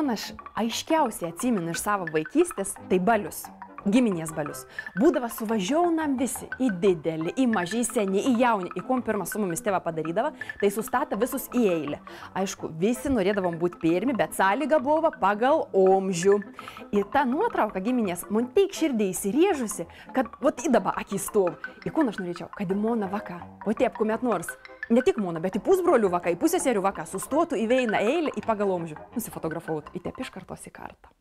aš aiškiausiai atsimenu iš savo vaikystės, tai balius giminės balius. Būdavo suvažiaunam visi, į didelį, į mažį, į senį, į jaunį, į kom pirmą su mumis tėvą padarydavo, tai sustata visus į eilę. Aišku, visi norėdavom būti pirmi, bet sąlyga buvo pagal omžių. Ir ta nuotrauka giminės man teik širdį įsirėžusi, kad, vat, įdaba akis stov. Į ko aš norėčiau, kad į moną vaką, o tiep kuomet nors ne tik mano, bet į pusbrolių vaką, į pusėserių vaką sustotų į veiną eilę į pagal omžių. Nusifotografavau į tep iš kartos į kartą.